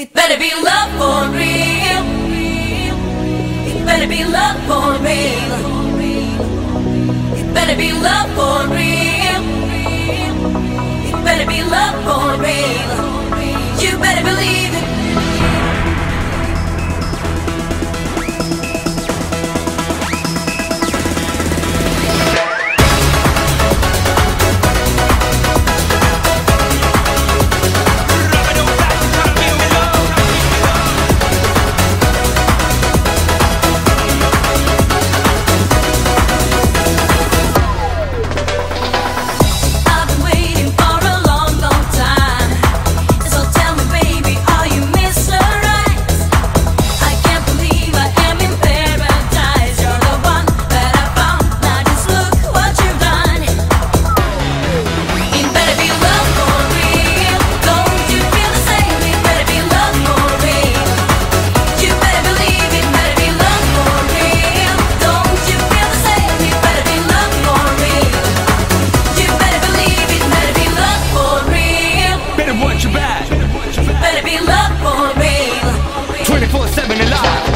It better be love for real. It better be love for real. It better be love for real. It better be love for real. You better believe it. seven alive.